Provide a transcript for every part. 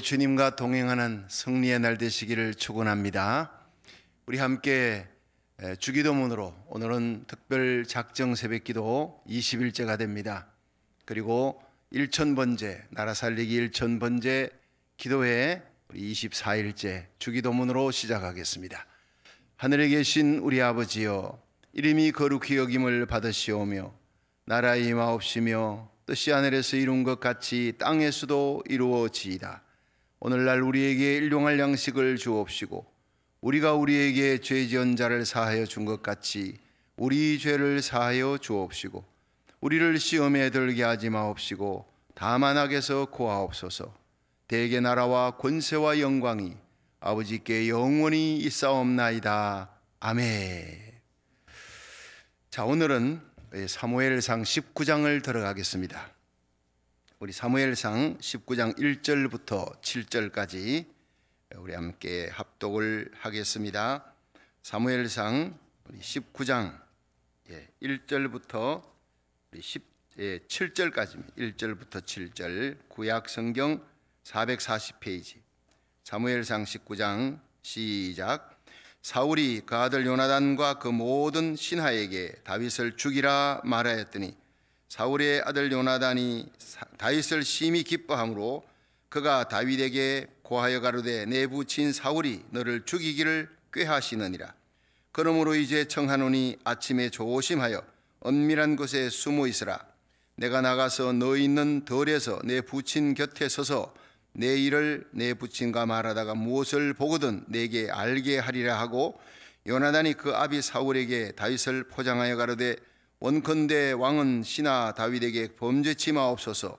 우리 주님과 동행하는 승리의 날 되시기를 축원합니다. 우리 함께 에, 주기도문으로 오늘은 특별 작정 새벽기도 20일째가 됩니다. 그리고 1000번째 나라 살리기 1000번째 기도회 우리 24일째 주기도문으로 시작하겠습니다. 하늘에 계신 우리 아버지여 이름이 거룩히 여김을 받으시오며 나라의 임하옵시며 뜻이 하늘에서 이룬 것 같이 땅에서도 이루어지이다. 오늘날 우리에게 일용할 양식을 주옵시고 우리가 우리에게 죄 지은 자를 사하여 준 것 같이 우리 죄를 사하여 주옵시고 우리를 시험에 들게 하지 마옵시고 다만 악에서 고하옵소서. 대개 나라와 권세와 영광이 아버지께 영원히 있사옵나이다. 아멘. 자 오늘은 사무엘상 19장을 들어가겠습니다 우리 사무엘상 19장 1절부터 7절까지 우리 함께 합독을 하겠습니다. 사무엘상 19장 1절부터 17절까지입니다. 1절부터 7절 구약 성경 440페이지 사무엘상 19장 시작 사울이 그 아들 요나단과 그 모든 신하에게 다윗을 죽이라 말하였더니 사울의 아들 요나단이 다윗을 심히 기뻐함으로 그가 다윗에게 고하여 가로되 내 부친 사울이 너를 죽이기를 꾀하시느니라. 그러므로 이제 청하노니 아침에 조심하여 은밀한 곳에 숨어 있으라. 내가 나가서 너 있는 덜에서 내 부친 곁에 서서 내 일을 내 부친과 말하다가 무엇을 보거든 내게 알게 하리라 하고 요나단이 그 아비 사울에게 다윗을 포장하여 가로되 원컨대 왕은 신하 다윗에게 범죄치 마옵소서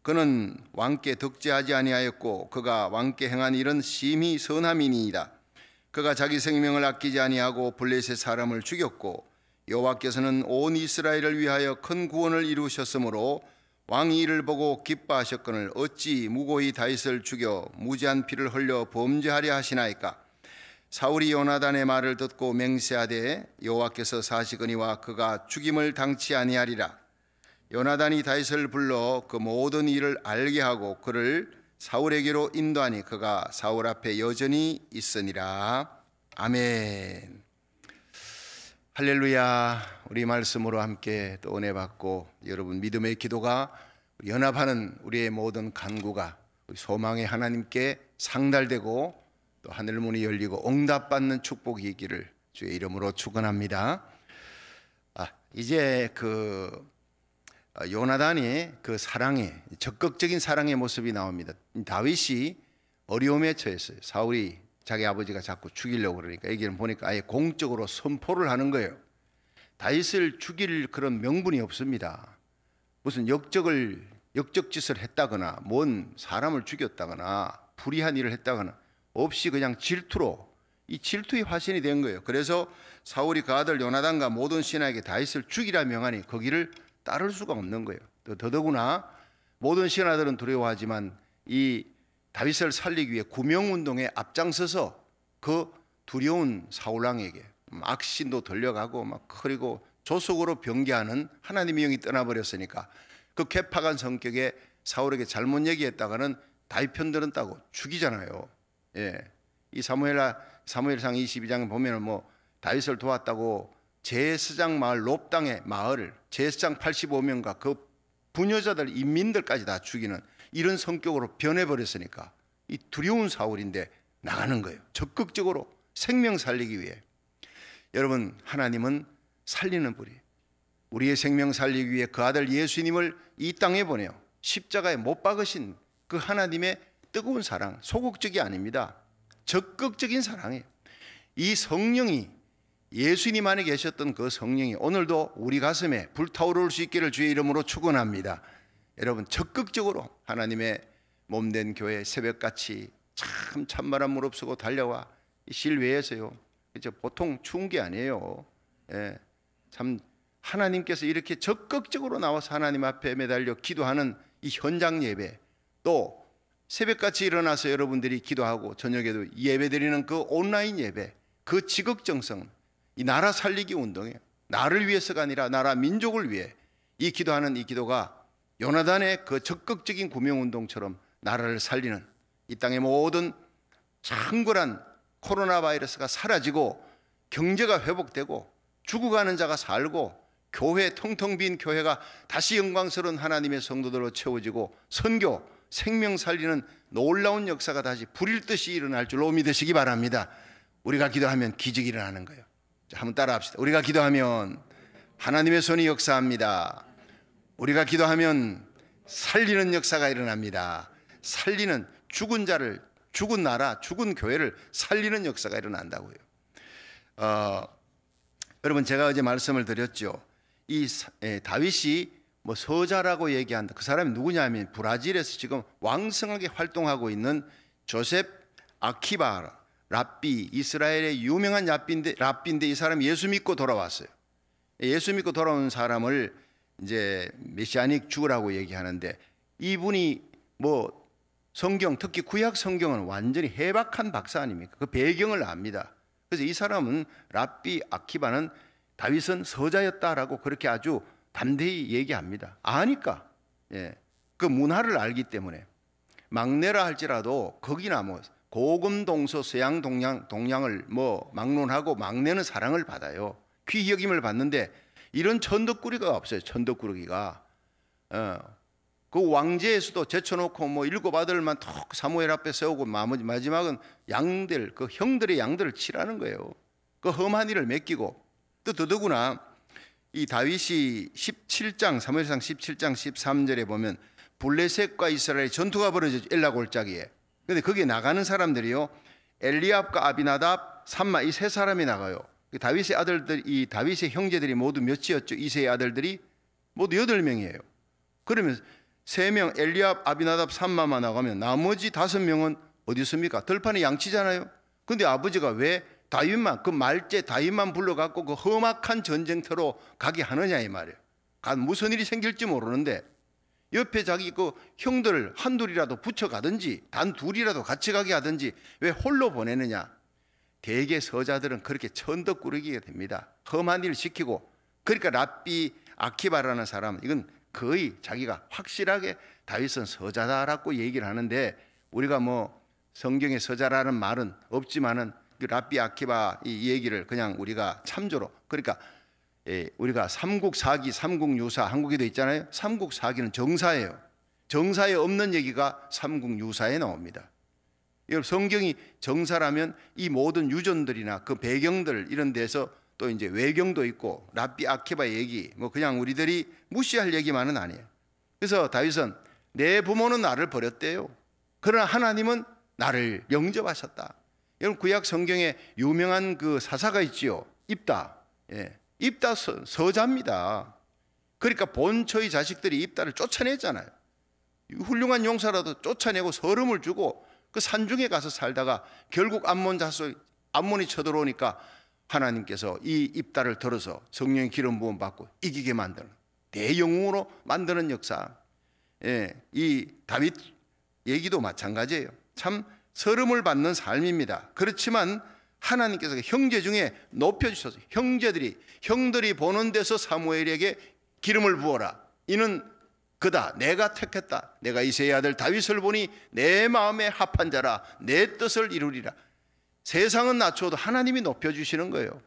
그는 왕께 덕지하지 아니하였고 그가 왕께 행한 일은 심히 선함이니이다. 그가 자기 생명을 아끼지 아니하고 블레셋 사람을 죽였고 여호와께서는 온 이스라엘을 위하여 큰 구원을 이루셨으므로 왕이 이를 보고 기뻐하셨거늘 어찌 무고히 다윗을 죽여 무지한 피를 흘려 범죄하려 하시나이까 사울이 요나단의 말을 듣고 맹세하되 여호와께서 사시거니와 그가 죽임을 당치 아니하리라. 요나단이 다윗을 불러 그 모든 일을 알게 하고 그를 사울에게로 인도하니 그가 사울 앞에 여전히 있으니라. 아멘. 할렐루야. 우리 말씀으로 함께 또 은혜 받고 여러분 믿음의 기도가 연합하는 우리의 모든 간구가 소망의 하나님께 상달되고 또 하늘 문이 열리고 응답받는 축복이 있기를 주의 이름으로 축원합니다. 아, 이제 그 요나단이 그 사랑의 적극적인 사랑의 모습이 나옵니다. 다윗이 어려움에 처했어요. 사울이 자기 아버지가 자꾸 죽이려고 그러니까 여기는 보니까 아예 공적으로 선포를 하는 거예요. 다윗을 죽일 그런 명분이 없습니다. 무슨 역적을 역적짓을 했다거나 뭔 사람을 죽였다거나 불의한 일을 했다거나 없이 그냥 질투로 이 질투의 화신이 된 거예요. 그래서 사울이 그 아들 요나단과 모든 신하에게 다윗을 죽이라 명하니 거기를 따를 수가 없는 거예요. 또 더더구나 모든 신하들은 두려워하지만 이 다윗을 살리기 위해 구명 운동에 앞장서서 그 두려운 사울 왕에게 악신도 돌려가고 막 그리고 조속으로 변개하는 하나님의 영이 떠나버렸으니까 그 개파간 성격에 사울에게 잘못 얘기했다가는 다윗 편들은 따고 죽이잖아요. 예. 이 사무엘라 사무엘상 22장에 보면은 뭐 다윗을 도왔다고 제스장 마을 롭당의 마을을 제스장 85명과 그 부녀자들 인민들까지 다 죽이는 이런 성격으로 변해버렸으니까 이 두려운 사울인데 나가는 거예요. 적극적으로 생명 살리기 위해. 여러분, 하나님은 살리는 분이 우리의 생명 살리기 위해 그 아들 예수님을 이 땅에 보내요. 십자가에 못 박으신 그 하나님의 뜨거운 사랑, 소극적이 아닙니다. 적극적인 사랑이에요. 이 성령이 예수님 안에 계셨던 그 성령이 오늘도 우리 가슴에 불타오를 수 있기를 주의 이름으로 축원합니다. 여러분 적극적으로 하나님의 몸된 교회 새벽같이 참 찬바람 무릅쓰고 달려와 실외에서요. 이제 보통 추운 게 아니에요. 예, 참 하나님께서 이렇게 적극적으로 나와서 하나님 앞에 매달려 기도하는 이 현장 예배 또 새벽같이 일어나서 여러분들이 기도하고 저녁에도 예배 드리는 그 온라인 예배 그 지극정성 이 나라 살리기 운동에 나를 위해서가 아니라 나라 민족을 위해 이 기도하는 이 기도가 요나단의 그 적극적인 구명 운동처럼 나라를 살리는 이 땅의 모든 창궐한 코로나 바이러스가 사라지고 경제가 회복되고 죽어가는 자가 살고 교회 텅텅 빈 교회가 다시 영광스러운 하나님의 성도들로 채워지고 선교 생명 살리는 놀라운 역사가 다시 불일 듯이 일어날 줄로 믿으시기 바랍니다. 우리가 기도하면 기적이 일어나는 거예요. 자, 한번 따라합시다. 우리가 기도하면 하나님의 손이 역사합니다. 우리가 기도하면 살리는 역사가 일어납니다. 살리는 죽은 자를 죽은 나라, 죽은 교회를 살리는 역사가 일어난다고요. 어, 여러분 제가 어제 말씀을 드렸죠. 이 에, 다윗이 뭐 서자라고 얘기한다. 그 사람이 누구냐면 브라질에서 지금 왕성하게 활동하고 있는 조셉 아키바 랍비 이스라엘의 유명한 랍비인데 랍비인데 이 사람이 예수 믿고 돌아왔어요. 예수 믿고 돌아온 사람을 이제 메시아닉 주라고 얘기하는데 이분이 뭐 성경 특히 구약 성경은 완전히 해박한 박사 아닙니까? 그 배경을 압니다. 그래서 이 사람은 랍비 아키바는 다윗은 서자였다라고 그렇게 아주 담대히 얘기합니다. 아니까 예, 그 문화를 알기 때문에 막내라 할지라도 거기나 뭐 고금 동서 서양 동양 동양을 뭐 막론하고 막내는 사랑을 받아요. 귀 여김을 받는데 이런 천덕꾸리가 없어요. 천덕꾸러기가 어, 그 왕제에서도 제쳐놓고 뭐 일곱 아들만 톡 사무엘 앞에 세우고 마지막은 양들 그 형들의 양들을 치라는 거예요. 그 험한 일을 맡기고 또 더더구나 이 다윗이 17장 사무엘상 17장 13절에 보면 블레셋과 이스라엘 전투가 벌어져 엘라 골짜기에. 근데 거기에 나가는 사람들이요. 엘리압과 아비나답, 삼마 이 세 사람이 나가요. 그 다윗의 아들들 이 다윗의 형제들이 모두 몇이었죠? 이세의 아들들이 모두 여덟 명이에요. 그러면 세 명 엘리압, 아비나답, 삼마만 나가면 나머지 다섯 명은 어디 있습니까? 들판에 양치잖아요. 근데 아버지가 왜 다윗만 그 말제 다윗만 불러갖고 그 험악한 전쟁터로 가게 하느냐 이 말이에요. 간 무슨 일이 생길지 모르는데 옆에 자기 그 형들 한 둘이라도 붙여가든지 단 둘이라도 같이 가게 하든지 왜 홀로 보내느냐? 대개 서자들은 그렇게 천덕꾸러기가 됩니다. 험한 일을 시키고 그러니까 랍비 아키바라는 사람 이건 거의 자기가 확실하게 다윗은 서자다라고 얘기를 하는데 우리가 뭐 성경에 서자라는 말은 없지만은 그 라비 아키바 이 얘기를 그냥 우리가 참조로 그러니까 예, 우리가 삼국 사기, 삼국 유사 한국에도 있잖아요. 삼국 사기는 정사예요. 정사에 없는 얘기가 삼국 유사에 나옵니다. 여러분 성경이 정사라면 이 모든 유전들이나 그 배경들 이런 데서 또 이제 외경도 있고 라비 아키바 얘기 뭐 그냥 우리들이 무시할 얘기만은 아니에요. 그래서 다윗은 내 부모는 나를 버렸대요. 그러나 하나님은 나를 영접하셨다. 여러분 구약 성경에 유명한 그 사사가 있지요. 입다. 예. 입다 서, 서자입니다. 그러니까 본처의 자식들이 입다를 쫓아냈잖아요. 훌륭한 용사라도 쫓아내고 서름을 주고 그 산중에 가서 살다가 결국 암몬 자손 암몬이 쳐들어오니까 하나님께서 이 입다를 들어서 성령의 기름 부음 받고 이기게 만드는 대영웅으로 만드는 역사. 예, 이 다윗 얘기도 마찬가지예요. 참 서름을 받는 삶입니다. 그렇지만 하나님께서 형제 중에 높여주셔서 형제들이 형들이 보는 데서 사무엘에게 기름을 부어라. 이는 그다 내가 택했다. 내가 이세의 아들 다윗을 보니 내 마음에 합한 자라 내 뜻을 이루리라. 세상은 낮춰도 하나님이 높여주시는 거예요.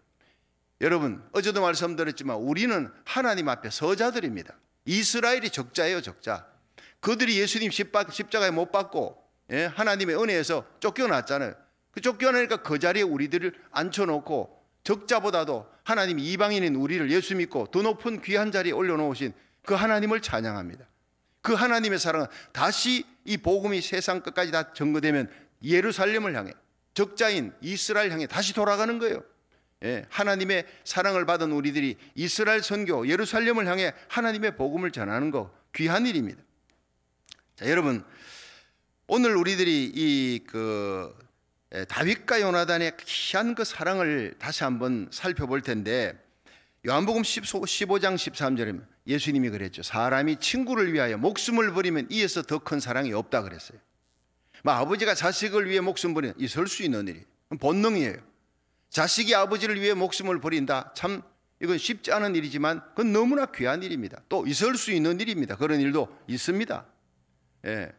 여러분 어제도 말씀드렸지만 우리는 하나님 앞에 서자들입니다. 이스라엘이 적자예요 적자. 그들이 예수님 십자가에 못 박고 예, 하나님의 은혜에서 쫓겨났잖아요. 그 쫓겨나니까 그 자리에 우리들을 앉혀놓고 적자보다도 하나님 이방인인 우리를 예수 믿고 더 높은 귀한 자리에 올려놓으신 그 하나님을 찬양합니다. 그 하나님의 사랑은 다시 이 복음이 세상 끝까지 다 전거되면 예루살렘을 향해 적자인 이스라엘 향해 다시 돌아가는 거예요. 예, 하나님의 사랑을 받은 우리들이 이스라엘 선교 예루살렘을 향해 하나님의 복음을 전하는 거 귀한 일입니다. 자, 여러분 오늘 우리들이 이 그 다윗과 요나단의 귀한 그 사랑을 다시 한번 살펴볼 텐데 요한복음 15장 13절에 예수님이 그랬죠. 사람이 친구를 위하여 목숨을 버리면 이에서 더 큰 사랑이 없다 그랬어요. 뭐 아버지가 자식을 위해 목숨 버리는 있을 수 있는 일이 본능이에요. 자식이 아버지를 위해 목숨을 버린다. 참 이건 쉽지 않은 일이지만 그건 너무나 귀한 일입니다. 또 있을 수 있는 일입니다. 그런 일도 있습니다. 예.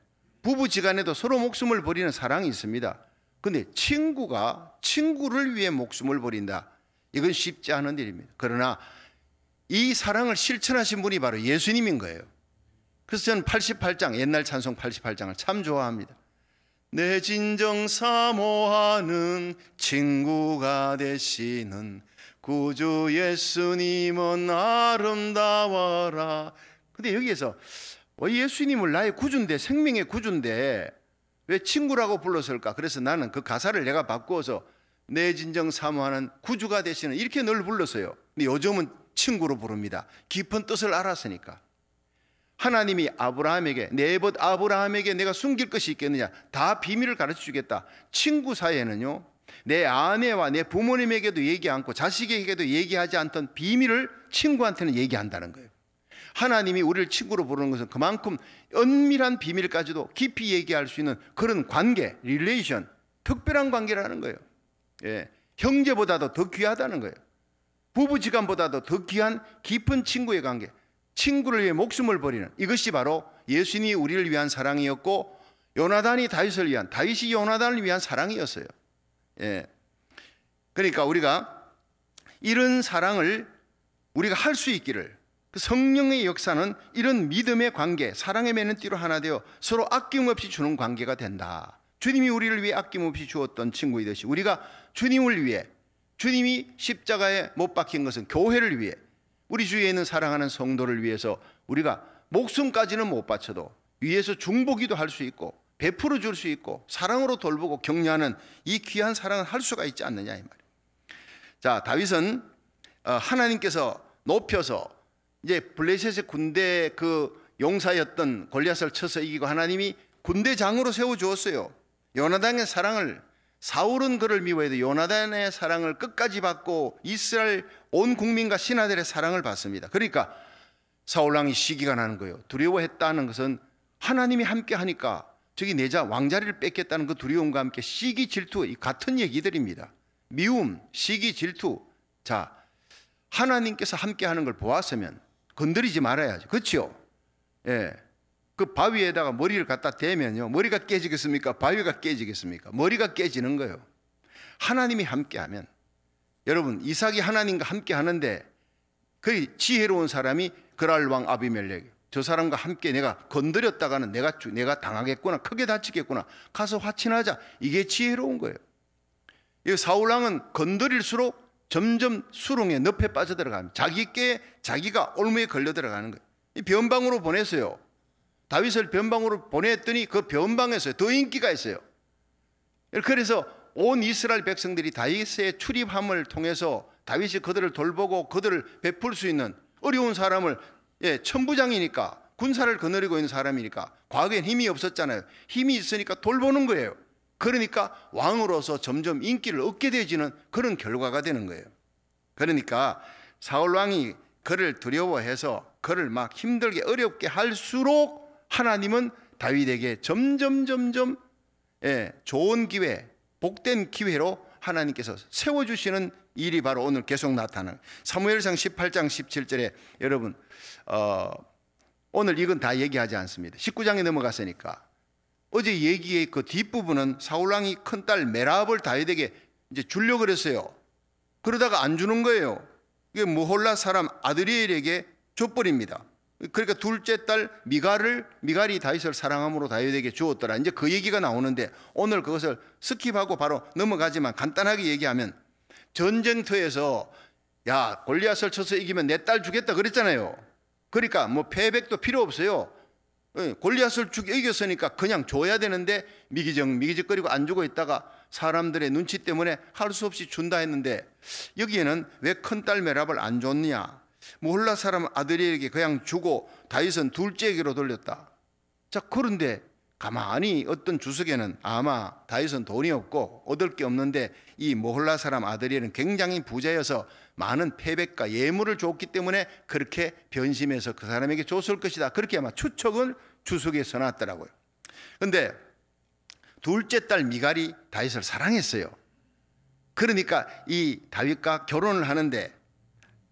부부지간에도 서로 목숨을 버리는 사랑이 있습니다. 근데 친구가 친구를 위해 목숨을 버린다. 이건 쉽지 않은 일입니다. 그러나 이 사랑을 실천하신 분이 바로 예수님인 거예요. 그래서 저는 88장 옛날 찬송 88장을 참 좋아합니다. 내 진정 사모하는 친구가 되시는 구주 예수님은 아름다워라. 근데 여기에서 어, 예수님을 나의 구주인데 생명의 구주인데 왜 친구라고 불렀을까? 그래서 나는 그 가사를 내가 바꾸어서 내 진정 사모하는 구주가 되시는 이렇게 늘 불렀어요. 근데 요즘은 친구로 부릅니다. 깊은 뜻을 알았으니까. 하나님이 아브라함에게 네벗 아브라함에게 내가 숨길 것이 있겠느냐? 다 비밀을 가르쳐 주겠다. 친구 사이에는요. 내 아내와 내 부모님에게도 얘기 않고 자식에게도 얘기하지 않던 비밀을 친구한테는 얘기한다는 거예요. 하나님이 우리를 친구로 부르는 것은 그만큼 은밀한 비밀까지도 깊이 얘기할 수 있는 그런 관계, relation, 특별한 관계라는 거예요. 예. 형제보다도 더 귀하다는 거예요. 부부지간보다도 더 귀한 깊은 친구의 관계. 친구를 위해 목숨을 버리는 이것이 바로 예수님이 우리를 위한 사랑이었고 요나단이 다윗을 위한 다윗이 요나단을 위한 사랑이었어요. 예. 그러니까 우리가 이런 사랑을 우리가 할 수 있기를 그 성령의 역사는 이런 믿음의 관계, 사랑의 매는 띠로 하나 되어 서로 아낌없이 주는 관계가 된다. 주님이 우리를 위해 아낌없이 주었던 친구이듯이 우리가 주님을 위해 주님이 십자가에 못 박힌 것은 교회를 위해 우리 주위에 있는 사랑하는 성도를 위해서 우리가 목숨까지는 못 바쳐도 위에서 중보기도 할 수 있고 베풀어 줄 수 있고 사랑으로 돌보고 격려하는 이 귀한 사랑을 할 수가 있지 않느냐 이 말이에요. 자, 다윗은 어, 하나님께서 높여서 이제 블레셋의 군대 그 용사였던 골리앗을 쳐서 이기고 하나님이 군대장으로 세워 주었어요. 요나단의 사랑을 사울은 그를 미워해도 요나단의 사랑을 끝까지 받고 이스라엘 온 국민과 신하들의 사랑을 받습니다. 그러니까 사울 왕이 시기가 나는 거예요. 두려워했다는 것은 하나님이 함께 하니까 저기 내자 왕자리를 뺏겠다는 그 두려움과 함께 시기 질투 이 같은 얘기들입니다. 미움, 시기 질투. 자, 하나님께서 함께 하는 걸 보았으면 건드리지 말아야죠. 그렇죠? 예. 그 바위에다가 머리를 갖다 대면요. 머리가 깨지겠습니까? 바위가 깨지겠습니까? 머리가 깨지는 거예요. 하나님이 함께 하면 여러분, 이삭이 하나님과 함께 하는데 그 지혜로운 사람이 그랄 왕 아비멜렉 저 사람과 함께 내가 건드렸다가는 내가 주- 내가 당하겠구나 크게 다치겠구나 가서 화친하자 이게 지혜로운 거예요. 이 사울 왕은 건드릴수록 점점 수렁에 늪에 빠져들어갑니다. 자기께 자기가 올무에 걸려 들어가는 거예요. 이 변방으로 보냈어요. 다윗을 변방으로 보냈더니 그 변방에서 더 인기가 있어요. 그래서 온 이스라엘 백성들이 다윗의 출입함을 통해서 다윗이 그들을 돌보고 그들을 베풀 수 있는 어려운 사람을 예, 천부장이니까 군사를 거느리고 있는 사람이니까 과거엔 힘이 없었잖아요. 힘이 있으니까 돌보는 거예요. 그러니까 왕으로서 점점 인기를 얻게 되지는 그런 결과가 되는 거예요. 그러니까 사울 왕이 그를 두려워해서 그를 막 힘들게 어렵게 할수록 하나님은 다윗에게 점점 점점 예, 좋은 기회, 복된 기회로 하나님께서 세워 주시는 일이 바로 오늘 계속 나타나는 사무엘상 18장 17절에 여러분 어, 오늘 이건 다 얘기하지 않습니다. 19장에 넘어갔으니까 어제 얘기의 그 뒷부분은 사울 왕이 큰 딸 메라합을 다윗에게 이제 주려고 그랬어요. 그러다가 안 주는 거예요. 이게 무홀라 사람 아드리엘에게 줘버립니다. 그러니까 둘째 딸 미갈을 미갈이 다윗을 사랑함으로 다윗에게 주었더라. 이제 그 얘기가 나오는데 오늘 그것을 skip하고 바로 넘어가지만 간단하게 얘기하면 전쟁터에서 야 골리앗을 쳐서 이기면 내 딸 주겠다 그랬잖아요. 그러니까 뭐 폐백도 필요 없어요. 예, 골리앗을 죽 이겼으니까 그냥 줘야 되는데 미기적 미기적거리고 안 주고 있다가 사람들의 눈치 때문에 할 수 없이 준다 했는데 여기에는 왜 큰딸 메랍을 안 줬느냐? 몰라 사람 아들에게 그냥 주고 다윗은 둘째에게로 돌렸다. 자 그런데 가만히 어떤 주석에는 아마 다윗은 돈이 없고 얻을 게 없는데 이 모홀라 사람 아들에는 굉장히 부자여서 많은 패백과 예물을 줬기 때문에 그렇게 변심해서 그 사람에게 줬을 것이다. 그렇게 아마 추측을 주석에 써놨더라고요. 근데 둘째 딸 미갈이 다윗을 사랑했어요. 그러니까 이 다윗과 결혼을 하는데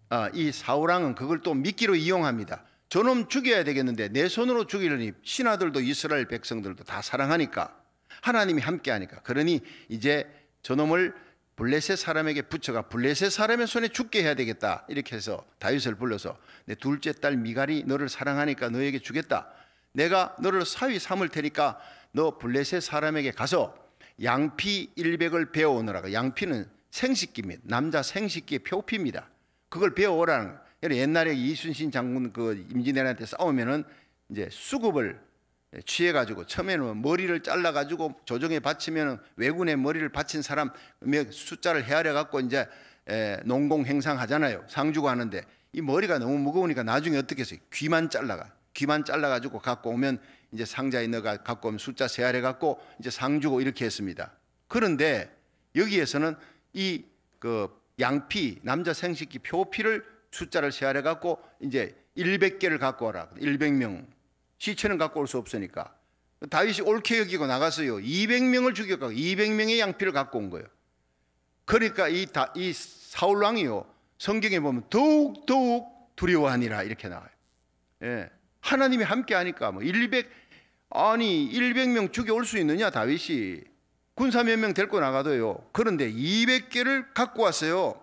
아, 이 사울왕은 그걸 또 미끼로 이용합니다. 저놈 죽여야 되겠는데 내 손으로 죽이려니 신하들도 이스라엘 백성들도 다 사랑하니까 하나님이 함께하니까 그러니 이제 저놈을 블레셋 사람에게 붙여가 블레셋 사람의 손에 죽게 해야 되겠다 이렇게 해서 다윗을 불러서 내 둘째 딸 미갈이 너를 사랑하니까 너에게 주겠다 내가 너를 사위 삼을 테니까 너 블레셋 사람에게 가서 양피 일백을 배워오너라 양피는 생식기입니다 남자 생식기의 표피입니다 그걸 배워오라는 거예요. 옛날에 이순신 장군 그 임진왜란한테 싸우면은 이제 수급을 취해가지고 처음에는 머리를 잘라가지고 조정에 바치면 왜군의 머리를 바친 사람 몇 숫자를 헤아려 갖고 이제 에, 농공 행상하잖아요. 상주고 하는데 이 머리가 너무 무거우니까 나중에 어떻게 해서 귀만 잘라가 귀만 잘라가지고 갖고 오면 이제 상자에 넣어가 갖고 오면 숫자 세알해 갖고 이제 상 주고 이렇게 했습니다. 그런데 여기에서는 이 그 양피 남자 생식기 표피를 숫자를 세알해 갖고 이제 100개를 갖고 와라. 100명. 시체는 갖고 올 수 없으니까. 다윗이 옳게 여기고 나갔어요. 200명을 죽여가고 200명의 양피를 갖고 온 거예요. 그러니까 이, 다, 이 사울 왕이요. 성경에 보면 더욱 더욱 두려워하니라 이렇게 나와요. 예. 하나님이 함께 하니까 뭐 100, 아니 100명 죽여올 수 있느냐 다윗이 군사 몇 명 데리고 나가도요. 그런데 200개를 갖고 왔어요.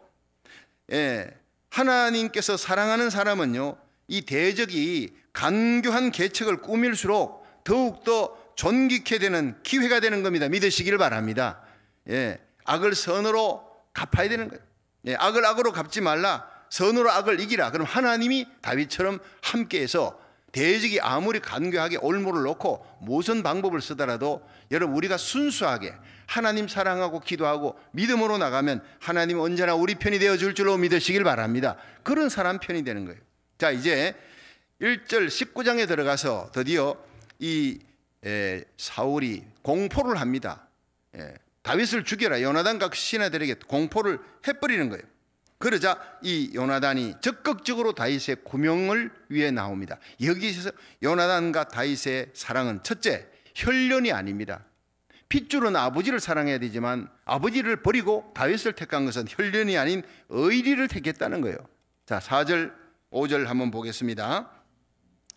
예. 하나님께서 사랑하는 사람은요. 이 대적이 간교한 계책을 꾸밀수록 더욱더 존귀케 되는 기회가 되는 겁니다. 믿으시기를 바랍니다. 예. 악을 선으로 갚아야 되는 거예요. 예. 악을 악으로 갚지 말라. 선으로 악을 이기라. 그럼 하나님이 다윗처럼 함께해서 대적이 아무리 간교하게 올무를 놓고 무슨 방법을 쓰더라도 여러분 우리가 순수하게 하나님 사랑하고 기도하고 믿음으로 나가면 하나님 언제나 우리 편이 되어 줄 줄로 믿으시길 바랍니다. 그런 사람 편이 되는 거예요. 자, 이제 1절 19장에 들어가서 드디어 이 에, 사울이 공포를 합니다. 에, 다윗을 죽여라. 그 신하들에게 공포를 해버리는 거예요. 그러자 이 요나단이 적극적으로 다윗의 구명을 위해 나옵니다. 여기서 요나단과 다윗의 사랑은 첫째 혈련이 아닙니다. 핏줄은 아버지를 사랑해야 되지만 아버지를 버리고 다윗을 택한 것은 혈련이 아닌 의리를 택했다는 거예요. 자, 4절 5절 한번 보겠습니다.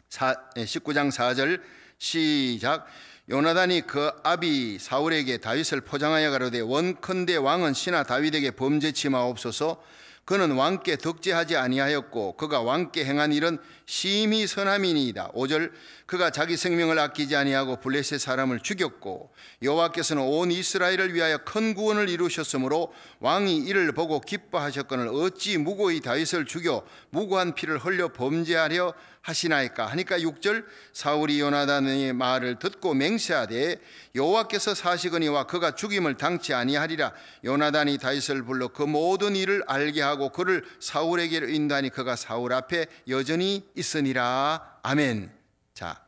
19장 4절 시작 요나단이 그 아비 사울에게 다윗을 포장하여 가로되 원컨대 왕은 신하 다윗에게 범죄치 마옵소서 그는 왕께 덕지하지 아니하였고 그가 왕께 행한 일은 심히 선함이니이다. 5절 그가 자기 생명을 아끼지 아니하고 블레셋 사람을 죽였고 여호와께서는 온 이스라엘을 위하여 큰 구원을 이루셨으므로 왕이 이를 보고 기뻐하셨거늘 어찌 무고히 다윗을 죽여 무고한 피를 흘려 범죄하려 하시나이까 하니까 6절 사울이 요나단의 말을 듣고 맹세하되 여호와께서 사시거니와 그가 죽임을 당치 아니하리라 요나단이 다윗을 불러 그 모든 일을 알게 하고 그를 사울에게 인다니 그가 사울 앞에 여전히 있으니라 아멘 자,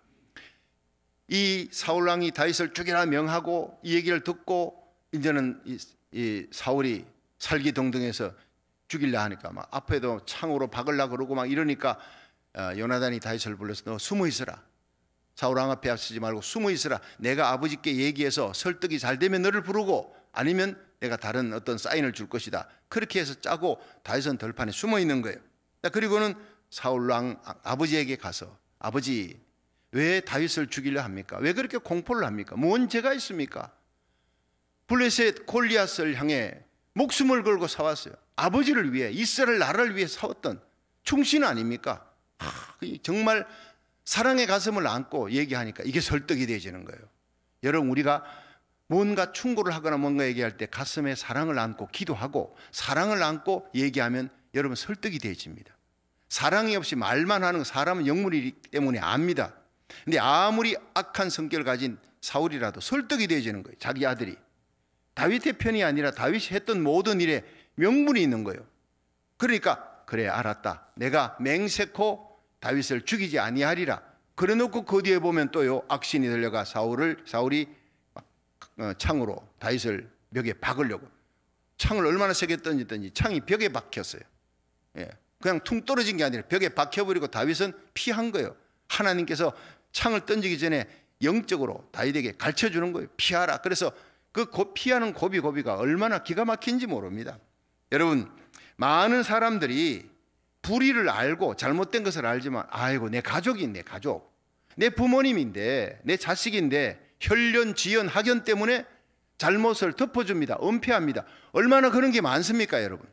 이 사울 왕이 다윗을 죽이라 명하고 이 얘기를 듣고 이제는 이, 이 사울이 살기동동해서 죽일라 하니까 막 앞에도 창으로 박을라 그러고 막 이러니까 어, 요나단이 다윗을 불러서 너 숨어 있어라. 사울 왕 앞에 앞서지 말고 숨어 있어라. 내가 아버지께 얘기해서 설득이 잘 되면 너를 부르고 아니면 내가 다른 어떤 사인을 줄 것이다. 그렇게 해서 짜고 다윗은 덜판에 숨어 있는 거예요. 그리고는 사울 왕 아, 아버지에게 가서 아버지 왜 다윗을 죽이려 합니까? 왜 그렇게 공포를 합니까? 뭔 죄가 있습니까? 블레셋 골리앗을 향해 목숨을 걸고 싸웠어요. 아버지를 위해 이스라엘 나라를 위해 싸웠던 충신 아닙니까? 하, 정말 사랑의 가슴을 안고 얘기하니까 이게 설득이 되지는 거예요. 여러분 우리가 뭔가 충고를 하거나 뭔가 얘기할 때 가슴에 사랑을 안고 기도하고 사랑을 안고 얘기하면 여러분 설득이 되집니다. 사랑이 없이 말만 하는 사람은 영물이기 때문에 압니다. 근데 아무리 악한 성격을 가진 사울이라도 설득이 되지는 거예요. 자기 아들이 다윗의 편이 아니라 다윗이 했던 모든 일에 명분이 있는 거예요. 그러니까 그래 알았다. 내가 맹세코 다윗을 죽이지 아니하리라. 그래 놓고 그 뒤에 보면 또요 악신이 들려가 사울을 사울이 어, 창으로 다윗을 벽에 박으려고 창을 얼마나 세게 던지든지 창이 벽에 박혔어요. 예, 그냥 퉁 떨어진 게 아니라 벽에 박혀버리고 다윗은 피한 거예요. 하나님께서 창을 던지기 전에 영적으로 다윗에게 가르쳐 주는 거예요. 피하라. 그래서 그 피하는 고비 고비가 얼마나 기가 막힌지 모릅니다. 여러분 많은 사람들이 불의를 알고 잘못된 것을 알지만 아이고 내 가족이 내 가족 내 부모님인데 내 자식인데 혈연 지연 학연 때문에 잘못을 덮어줍니다 은폐합니다 얼마나 그런 게 많습니까 여러분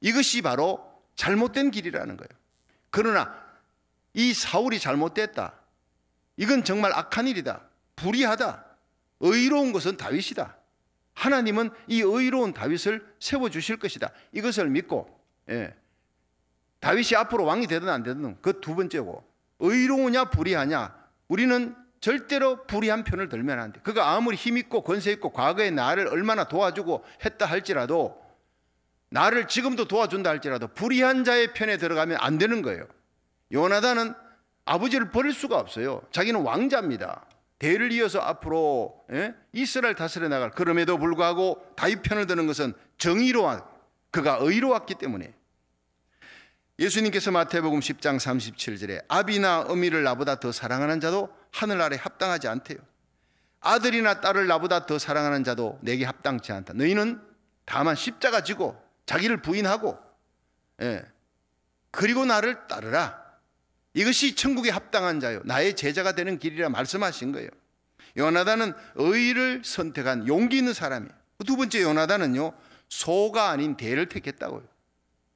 이것이 바로 잘못된 길이라는 거예요. 그러나 이 사울이 잘못됐다. 이건 정말 악한 일이다. 불의하다. 의로운 것은 다윗이다. 하나님은 이 의로운 다윗을 세워 주실 것이다. 이것을 믿고 예, 다윗이 앞으로 왕이 되든 안 되든 그 두 번째고 의로우냐 불의하냐 우리는 절대로 불의한 편을 들면 안 돼. 그가 아무리 힘 있고 권세 있고 과거에 나를 얼마나 도와주고 했다 할지라도 나를 지금도 도와준다 할지라도 불의한 자의 편에 들어가면 안 되는 거예요. 요나단은 아버지를 버릴 수가 없어요. 자기는 왕자입니다. 대를 이어서 앞으로 예? 이스라엘 다스려 나갈 그럼에도 불구하고 다윗 편을 드는 것은 정의로운 그가 의로웠기 때문에 예수님께서 마태복음 10장 37절에 아비나 어미를 나보다 더 사랑하는 자도 하늘 아래 합당하지 않대요. 아들이나 딸을 나보다 더 사랑하는 자도 내게 합당치 않다. 너희는 다만 십자가 지고 자기를 부인하고 예. 그리고 나를 따르라. 이것이 천국에 합당한 자요. 나의 제자가 되는 길이라 말씀하신 거예요. 요나단은 의를 선택한 용기 있는 사람이에요. 두 번째 요나단은요. 소가 아닌 대를 택했다고요.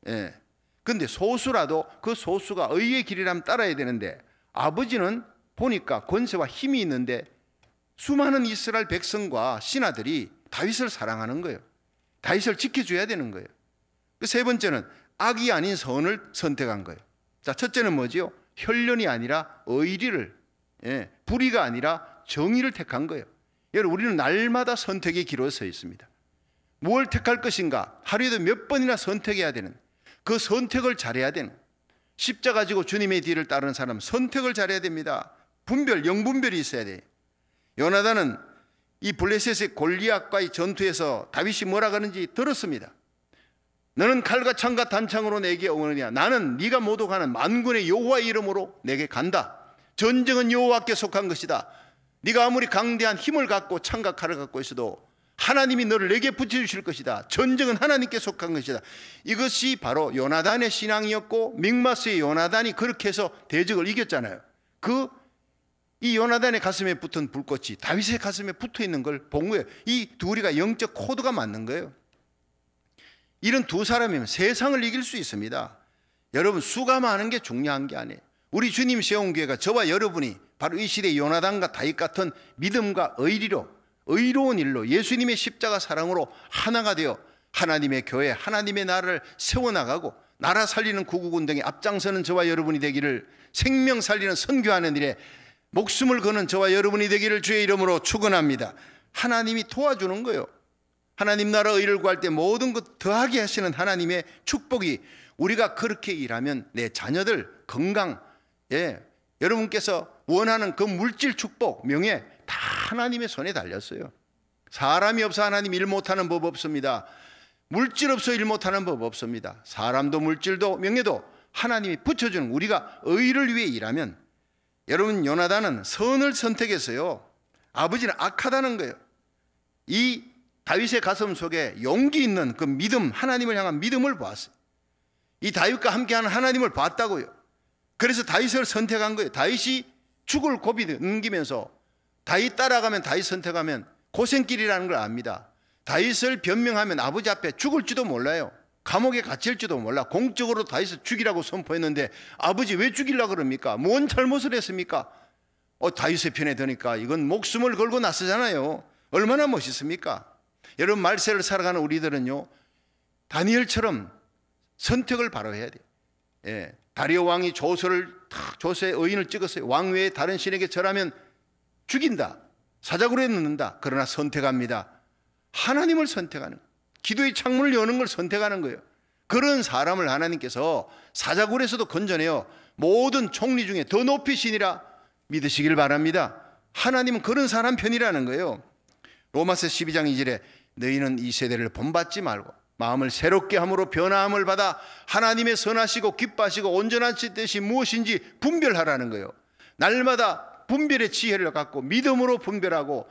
예. 근데 소수라도 그 소수가 의의 길이라면 따라야 되는데 아버지는 보니까 권세와 힘이 있는데 수많은 이스라엘 백성과 신하들이 다윗을 사랑하는 거예요. 다윗을 지켜줘야 되는 거예요. 그세 번째는 악이 아닌 선을 선택한 거예요. 자, 첫째는 뭐지요? 혈련이 아니라 의리를, 예, 불의가 아니라 정의를 택한 거예요. 여러분, 우리는 날마다 선택의 기로에 서 있습니다. 무엇을 택할 것인가? 하루에도 몇 번이나 선택해야 되는 그 선택을 잘해야 되는 십자 가 지고 주님의 뒤를 따르는 사람 선택을 잘해야 됩니다. 분별, 영분별이 있어야 돼. 요나단은 이 블레셋의 골리앗과의 전투에서 다윗이 뭐라 하는지 들었습니다. 너는 칼과 창과 단창으로 내게 오느냐? 나는 네가 모독하는 만군의 여호와 이름으로 내게 간다. 전쟁은 여호와께 속한 것이다. 네가 아무리 강대한 힘을 갖고 창과 칼을 갖고 있어도 하나님이 너를 내게 붙여주실 것이다. 전쟁은 하나님께 속한 것이다. 이것이 바로 요나단의 신앙이었고 믹마스의 요나단이 그렇게 해서 대적을 이겼잖아요. 그 이 요나단의 가슴에 붙은 불꽃이 다윗의 가슴에 붙어 있는 걸 본 거예요. 이 둘이가 영적 코드가 맞는 거예요. 이런 두 사람이면 세상을 이길 수 있습니다. 여러분 수가 많은 게 중요한 게 아니에요. 우리 주님 세운 교회가 저와 여러분이 바로 이 시대 요나단과 다윗 같은 믿음과 의리로 의로운 일로 예수님의 십자가 사랑으로 하나가 되어 하나님의 교회, 하나님의 나라를 세워나가고 나라 살리는 구국운 등에 앞장서는 저와 여러분이 되기를 생명 살리는 선교하는 일에 목숨을 거는 저와 여러분이 되기를 주의 이름으로 축원합니다. 하나님이 도와주는 거요. 하나님 나라 의를 구할 때 모든 것 더하게 하시는 하나님의 축복이 우리가 그렇게 일하면 내 자녀들 건강, 예, 여러분께서 원하는 그 물질 축복, 명예 다 하나님의 손에 달렸어요. 사람이 없어 하나님 일 못하는 법 없습니다. 물질 없어 일 못하는 법 없습니다. 사람도 물질도 명예도 하나님이 붙여주는 우리가 의를 위해 일하면 여러분 요나단은 선을 선택했어요. 아버지는 악하다는 거예요. 이 다윗의 가슴 속에 용기 있는 그 믿음, 하나님을 향한 믿음을 보았어요. 이 다윗과 함께하는 하나님을 봤다고요. 그래서 다윗을 선택한 거예요. 다윗이 죽을 고비 넘기면서 다윗 따라가면 다윗 선택하면 고생길이라는 걸 압니다. 다윗을 변명하면 아버지 앞에 죽을지도 몰라요. 감옥에 갇힐지도 몰라. 공적으로 다윗을 죽이라고 선포했는데 아버지 왜 죽이려 그럽니까? 뭔 잘못을 했습니까? 어, 다윗의 편에 드니까 이건 목숨을 걸고 나서잖아요. 얼마나 멋있습니까? 여러분 말세를 살아가는 우리들은요. 다니엘처럼 선택을 바로 해야 돼요. 예. 다리오 왕이 조서를 탁 조서에 의인을 찍었어요. 왕 외에 다른 신에게 절하면 죽인다. 사자굴에 넣는다. 그러나 선택합니다. 하나님을 선택하는 기도의 창문을 여는 걸 선택하는 거예요. 그런 사람을 하나님께서 사자굴에서도 건져내요. 모든 총리 중에 더 높이시니라 믿으시길 바랍니다. 하나님은 그런 사람 편이라는 거예요. 로마서 12장 2절에 너희는 이 세대를 본받지 말고 마음을 새롭게 함으로 변화함을 받아 하나님의 선하시고 기뻐하시고 온전한 뜻이 무엇인지 분별하라는 거예요. 날마다 분별의 지혜를 갖고 믿음으로 분별하고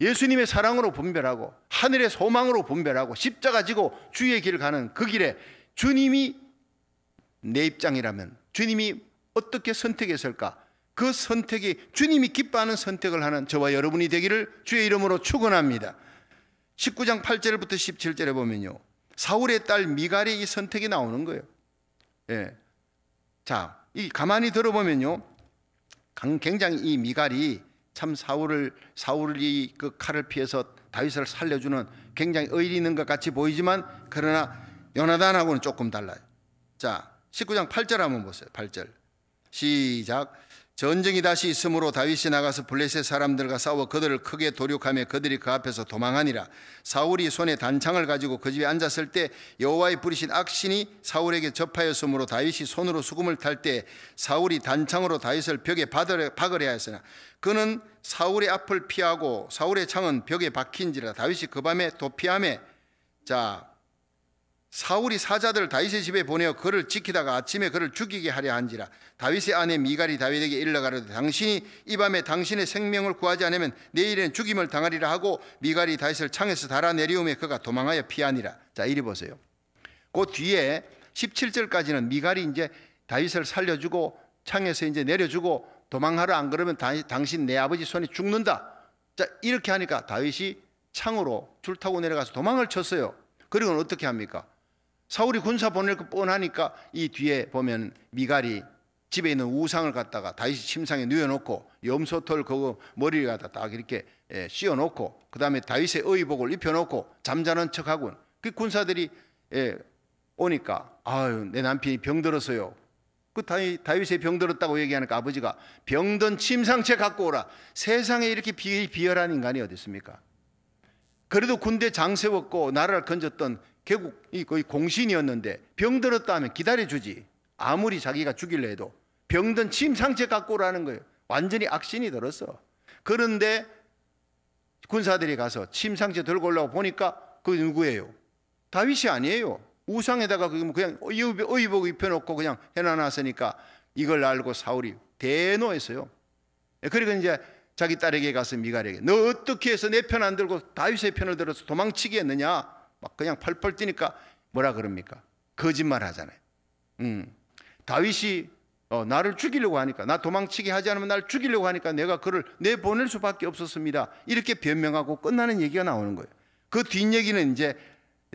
예수님의 사랑으로 분별하고 하늘의 소망으로 분별하고 십자가 지고 주의 길을 가는 그 길에 주님이 내 입장이라면 주님이 어떻게 선택했을까? 그 선택이 주님이 기뻐하는 선택을 하는 저와 여러분이 되기를 주의 이름으로 축원합니다. 19장 8절부터 17절에 보면요. 사울의 딸 미갈의 이 선택이 나오는 거예요. 예. 자, 이 가만히 들어보면요. 굉장히 이 미갈이 참 사울을 사울이 그 칼을 피해서 다윗을 살려주는 굉장히 의리 있는 것 같이 보이지만 그러나 요나단하고는 조금 달라요. 자, 19장 8절 한번 보세요. 8절. 시작. 전쟁이 다시 있으므로 다윗이 나가서 블레셋 사람들과 싸워 그들을 크게 도륙하며 그들이 그 앞에서 도망하니라. 사울이 손에 단창을 가지고 그 집에 앉았을 때 여호와의 부리신 악신이 사울에게 접하였으므로 다윗이 손으로 수금을 탈 때 사울이 단창으로 다윗을 벽에 박으려 하였으나 그는 사울의 앞을 피하고 사울의 창은 벽에 박힌지라 다윗이 그 밤에 도피함에 자 사울이 사자들 다윗의 집에 보내어 그를 지키다가 아침에 그를 죽이게 하려 한지라. 다윗의 아내 미갈이 다윗에게 일러 가로되 당신이 이 밤에 당신의 생명을 구하지 않으면 내일은 죽임을 당하리라 하고 미갈이 다윗을 창에서 달아 내리우매 그가 도망하여 피하니라. 자 이리 보세요. 그 뒤에 17절까지는 미갈이 이제 다윗을 살려주고 창에서 이제 내려주고 도망하러 안 그러면 당신 내 아버지 손에 죽는다. 자 이렇게 하니까 다윗이 창으로 줄 타고 내려가서 도망을 쳤어요. 그리고 어떻게 합니까 사울이 군사 보낼 거 뻔하니까 이 뒤에 보면 미갈이 집에 있는 우상을 갖다가 다윗이 침상에 누워놓고 염소털 그거 머리를 갖다 딱 이렇게 예, 씌워놓고 그 다음에 다윗의 의복을 입혀놓고 잠자는 척하고 그 군사들이 예, 오니까 아유 내 남편이 병들었어요. 그 다윗, 다윗의 병들었다고 얘기하니까 아버지가 병든 침상채 갖고 오라. 세상에 이렇게 비, 비열한 인간이 어디 있습니까? 그래도 군대 장 세웠고 나라를 건졌던 결국 이 거의 공신이었는데 병들었다 하면 기다려주지. 아무리 자기가 죽일래 해도 병든 침상체 갖고 오라는 거예요. 완전히 악신이 들었어. 그런데 군사들이 가서 침상체 들고 올라고 보니까 그 누구예요? 다윗이 아니에요. 우상에다가 그냥 의복 입혀놓고 그냥 해놔놨으니까 이걸 알고 사울이 대노했어요. 그리고 이제 자기 딸에게 가서 미갈에게 너 어떻게 해서 내 편 안 들고 다윗의 편을 들어서 도망치게 했느냐? 막 그냥 펄펄 뛰니까 뭐라 그럽니까? 거짓말 하잖아요. 음. 다윗이 어, 나를 죽이려고 하니까 나 도망치게 하지 않으면 나를 죽이려고 하니까 내가 그를 내보낼 수밖에 없었습니다. 이렇게 변명하고 끝나는 얘기가 나오는 거예요. 그 뒷얘기는 이제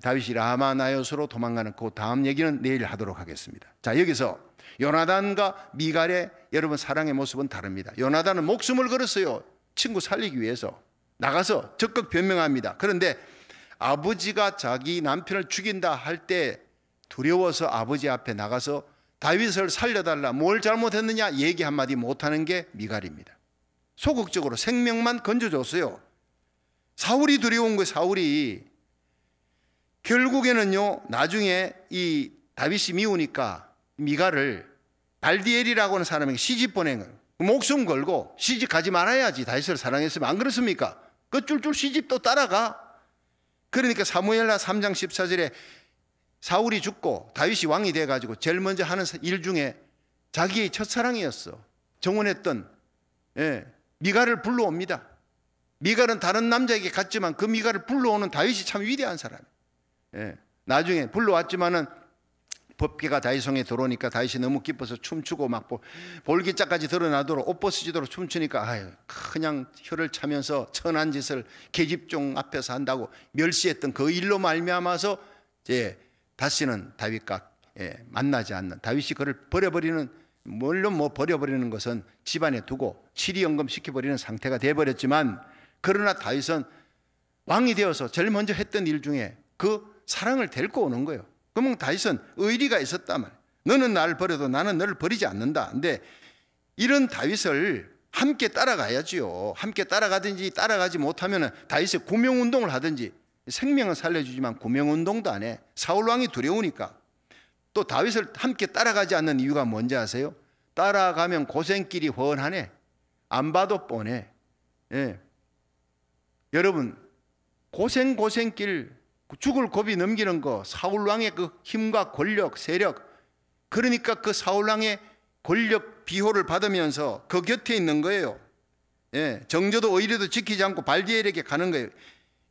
다윗이 라마나요스로 도망가는 그 다음 얘기는 내일 하도록 하겠습니다. 자 여기서 요나단과 미갈의 여러분 사랑의 모습은 다릅니다. 요나단은 목숨을 걸었어요. 친구 살리기 위해서 나가서 적극 변명합니다. 그런데 아버지가 자기 남편을 죽인다 할 때 두려워서 아버지 앞에 나가서 다윗을 살려달라 뭘 잘못했느냐 얘기 한마디 못하는 게 미갈입니다. 소극적으로 생명만 건져줬어요. 사울이 두려운 거예요. 사울이 결국에는요 나중에 이 다윗이 미우니까 미갈을 발디엘이라고 하는 사람에게 시집 보낸 거예요. 목숨 걸고 시집 가지 말아야지 다윗을 사랑했으면 안 그렇습니까? 그 쫄쫄 시집 또 따라가. 그러니까 사무엘라 3장 14절에 사울이 죽고 다윗이 왕이 돼 가지고 제일 먼저 하는 일 중에 자기의 첫사랑이었어. 정원했던 예, 미가를 불러옵니다. 미갈은 다른 남자에게 갔지만 그 미갈을 불러오는 다윗이 참 위대한 사람. 예, 나중에 불러왔지만은 법계가 다윗성에 들어오니까 다윗이 너무 기뻐서 춤추고 막 볼기짝까지 드러나도록 옷 벗어지도록 춤추니까 아유 그냥 혀를 차면서 천한 짓을 계집종 앞에서 한다고 멸시했던 그 일로 말미암아서 이제 다시는 다윗과 예, 만나지 않는 다윗이 그를 버려버리는 물론 뭐 버려버리는 것은 집안에 두고 치리연금 시켜버리는 상태가 돼버렸지만 그러나 다윗은 왕이 되어서 제일 먼저 했던 일 중에 그 사랑을 데리고 오는 거예요. 그러면 다윗은 의리가 있었단 말이에요. 너는 나를 버려도 나는 너를 버리지 않는다. 근데 이런 다윗을 함께 따라가야지요. 함께 따라가든지 따라가지 못하면 다윗의 구명운동을 하든지 생명을 살려주지만 구명운동도 안 해. 사울 왕이 두려우니까. 또 다윗을 함께 따라가지 않는 이유가 뭔지 아세요? 따라가면 고생길이 훤하네. 안 봐도 뻔해. 예. 여러분 고생 고생길 죽을 고비 넘기는 거 사울 왕의 그 힘과 권력 세력 그러니까 그 사울 왕의 권력 비호를 받으면서 그 곁에 있는 거예요. 예, 정저도 의리도 지키지 않고 발디엘에게 가는 거예요.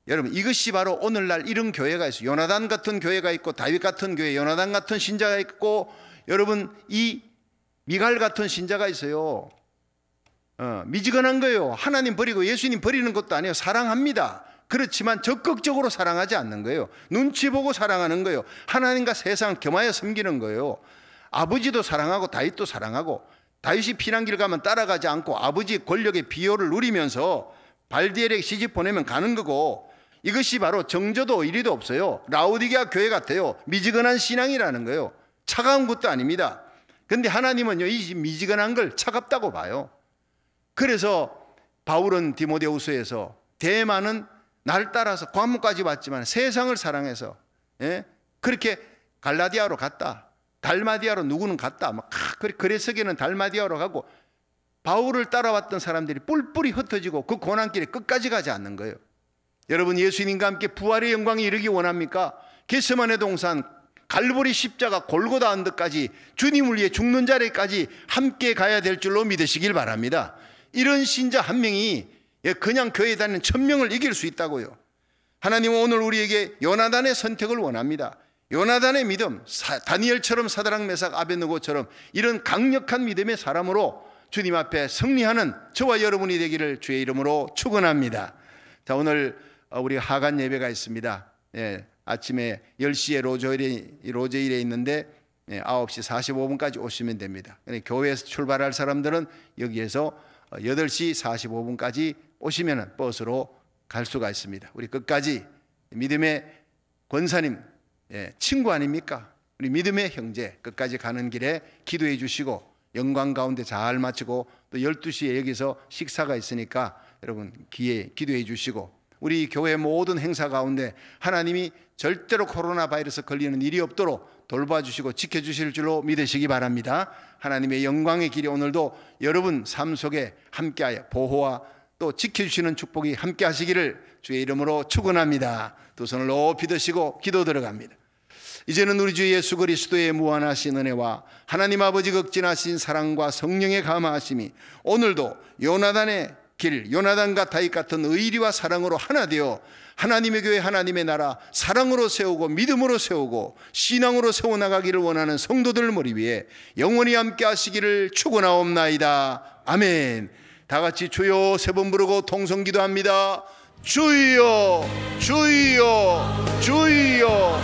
여러분 이것이 바로 오늘날 이런 교회가 있어요. 요나단 같은 교회가 있고 다윗 같은 교회, 요나단 같은 신자가 있고 여러분 이 미갈 같은 신자가 있어요. 어, 미지근한 거예요. 하나님 버리고 예수님 버리는 것도 아니에요. 사랑합니다. 그렇지만 적극적으로 사랑하지 않는 거예요. 눈치 보고 사랑하는 거예요. 하나님과 세상 겸하여 섬기는 거예요. 아버지도 사랑하고 다윗도 사랑하고 다윗이 피난길 가면 따라가지 않고 아버지 권력의 비호를 누리면서 발디엘에게 시집 보내면 가는 거고 이것이 바로 정저도 의리도 없어요. 라우디게아 교회 같아요. 미지근한 신앙이라는 거예요. 차가운 것도 아닙니다. 근데 하나님은요, 이 미지근한 걸 차갑다고 봐요. 그래서 바울은 디모데후서에서 대만은 날 따라서 관문까지 왔지만 세상을 사랑해서 예? 그렇게 갈라디아로 갔다. 달마디아로 누구는 갔다. 막 그레스기는 달마디아로 가고 바울을 따라왔던 사람들이 뿔뿔이 흩어지고 그 고난길에 끝까지 가지 않는 거예요. 여러분 예수님과 함께 부활의 영광이 이르기 원합니까? 게스만의 동산 갈보리 십자가 골고다 언덕까지 주님을 위해 죽는 자리까지 함께 가야 될 줄로 믿으시길 바랍니다. 이런 신자 한 명이 그냥 교회 다니는 천 명을 이길 수 있다고요. 하나님은 오늘 우리에게 요나단의 선택을 원합니다. 요나단의 믿음, 다니엘처럼 사다랑 메삭 아베누고처럼 이런 강력한 믿음의 사람으로 주님 앞에 승리하는 저와 여러분이 되기를 주의 이름으로 축원합니다. 자 오늘 우리 하간 예배가 있습니다. 예, 아침에 10시에 로제일에, 로제일에 있는데 예, 9시 45분까지 오시면 됩니다. 교회에서 출발할 사람들은 여기에서 8시 45분까지 오시면 버스로 갈 수가 있습니다. 우리 끝까지 믿음의 권사님, 예, 친구 아닙니까? 우리 믿음의 형제 끝까지 가는 길에 기도해 주시고 영광 가운데 잘 마치고 또 12시에 여기서 식사가 있으니까 여러분 기회 기도해 주시고 우리 교회 모든 행사 가운데 하나님이 절대로 코로나 바이러스 걸리는 일이 없도록 돌봐주시고 지켜주실 줄로 믿으시기 바랍니다. 하나님의 영광의 길이 오늘도 여러분 삶 속에 함께하여 보호와 또 지켜주시는 축복이 함께 하시기를 주의 이름으로 축원합니다. 두 손을 높이 드시고 기도 들어갑니다. 이제는 우리 주 예수 그리스도의 무한하신 은혜와 하나님 아버지 극진하신 사랑과 성령의 감화하심이 오늘도 요나단의 길, 요나단과 다윗 같은 의리와 사랑으로 하나 되어 하나님의 교회 하나님의 나라 사랑으로 세우고 믿음으로 세우고 신앙으로 세워나가기를 원하는 성도들 머리 위에 영원히 함께 하시기를 축원하옵나이다. 아멘. 다 같이 주여 세 번 부르고 통성 기도합니다. 주여 주여 주여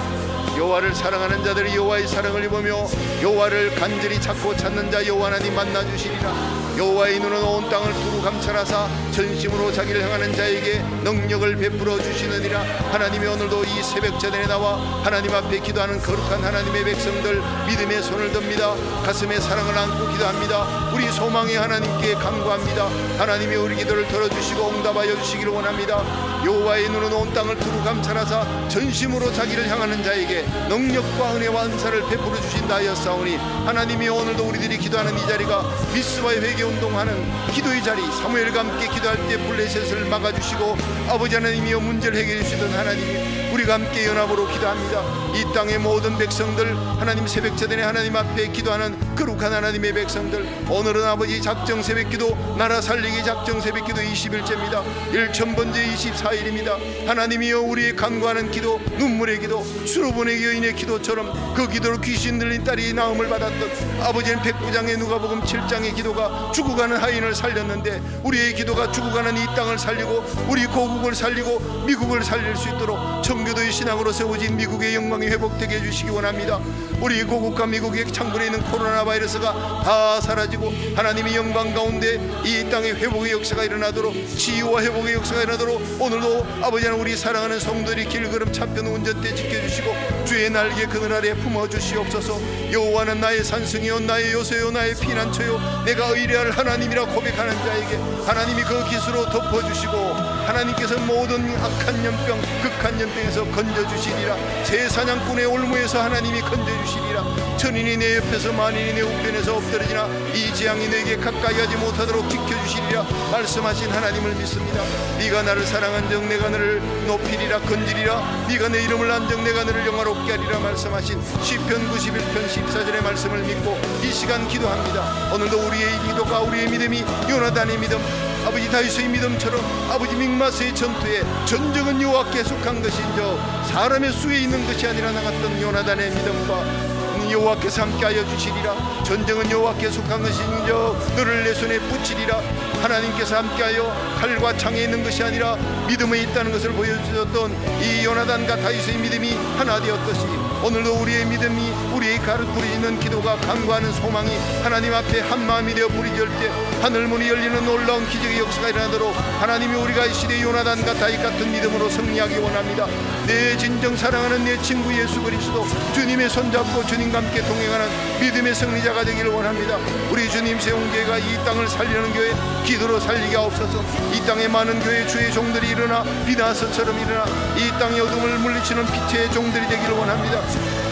여호와를 사랑하는 자들이 여호와의 사랑을 입으며 여호와를 간절히 찾고 찾는 자 여호와 하나님 만나 주시리라 여호와의 눈은 온 땅을 두루 감찰하사 전심으로 자기를 향하는 자에게 능력을 베풀어 주시느니라. 하나님이 오늘도 이 새벽 전에 나와 하나님 앞에 기도하는 거룩한 하나님의 백성들 믿음의 손을 듭니다. 가슴에 사랑을 안고 기도합니다. 우리 소망의 하나님께 간구합니다. 하나님이 우리 기도를 들어주시고 응답하여 주시기를 원합니다. 여호와의 눈은 온 땅을 두루 감찰하사 전심으로 자기를 향하는 자에게 능력과 은혜와 은사를 베풀어 주신다 하였사오니 하나님이 오늘도 우리들이 기도하는 이 자리가 미스와의 회개 운동하는 기도의 자리 사무엘과 함께 기도할 때 블레셋을 막아주시고 아버지 하나님이여 문제를 해결해 주시던 하나님이 우리가 함께 연합으로 기도합니다. 이 땅의 모든 백성들 하나님 새벽 제단에 하나님 앞에 기도하는 거룩한 하나님의 백성들 오늘은 아버지 작정 새벽 기도 나라 살리기 작정 새벽 기도 20일째입니다. 1천번째 24일입니다. 하나님이여 우리의 간구하는 기도 눈물의 기도 수로보내 여인의 기도처럼 그 기도로 귀신 들린 딸이 나음을 받았던 아버지는 백부장의 누가복음 7장의 기도가 죽어가는 하인을 살렸는데 우리의 기도가 죽어가는 이 땅을 살리고 우리 고국을 살리고 미국을 살릴 수 있도록 청교도의 신앙으로 세워진 미국의 영광이 회복되게 해주시기 원합니다. 우리 고국과 미국의 창군에 있는 코로나 바이러스가 다 사라지고 하나님의 영광 가운데 이 땅의 회복의 역사가 일어나도록 치유와 회복의 역사가 일어나도록 오늘도 아버지 하나님 우리 사랑하는 성도들이 길걸음 차편 운전대 지켜주시고 주의 날개 그늘 아래 품어주시옵소서 여호와는 나의 산성이요 나의 요새요 나의 피난처요 내가 의뢰할 하나님이라 고백하는 자에게 하나님이 그 기수로 덮어주시고 하나님께서 모든 악한 연병 극한 연병에서 건져주시리라. 새 사냥꾼의 올무에서 하나님이 건져주시리라. 천인이 내 옆에서 만인이 내 우편에서 엎드러지나 이 재앙이 내게 가까이 하지 못하도록 지켜주시리라. 말씀하신 하나님을 믿습니다. 네가 나를 사랑한 적 내가 너를 높이리라 건지리라. 네가 내 이름을 안적 내가 너를 영화롭게 하리라 말씀하신 시편 91편 14절의 말씀을 믿고 이 시간 기도합니다. 오늘도 우리의 기도가 우리의 믿음이 요나단의 믿음 아버지 다윗의 믿음처럼 아버지 믹마스의 전투에 전쟁은 여호와께 속한 것인저 사람의 수에 있는 것이 아니라 나갔던 요나단의 믿음과 여호와께서 함께하여 주시리라. 전쟁은 여호와께 속한 것인저 너를 내 손에 붙이리라. 하나님께서 함께하여 칼과 창에 있는 것이 아니라 믿음에 있다는 것을 보여주셨던 이 요나단과 다윗의 믿음이 하나 되었듯이 오늘도 우리의 믿음이 우리의 가르 부리는 기도가 간구하는 소망이 하나님 앞에 한 마음이 되어 부리질 때 하늘 문이 열리는 놀라운 기적의 역사가 일어나도록 하나님이 우리가 이 시대 요나단과 다윗 같은 믿음으로 승리하기 원합니다. 내 진정 사랑하는 내 친구 예수 그리스도 주님의 손잡고 주님과 함께 동행하는 믿음의 승리자가 되기를 원합니다. 우리 주님 세운 교회가 이 땅을 살리는 교회 기도로 살리게 하옵소서. 이 땅에 많은 교회 주의 종들이 일어나 비나서처럼 일어나 이 땅의 어둠을 물리치는 빛의 종들이 되기를 원합니다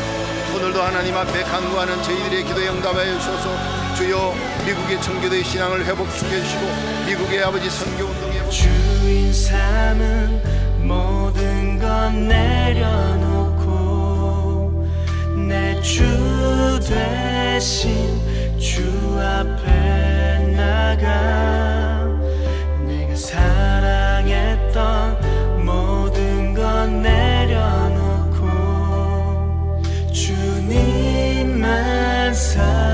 오늘도 하나님 앞에 간구하는 저희들의 기도에 응답하여 주셔서. 주여 미국의 청교도의 신앙을 회복시켜 주시고 미국의 아버지 선교 운동에 주인 삼은 모든 건 내려놓고 내 주 대신 주 앞에 나가 내가 사랑했던 모든 건내 주님만 사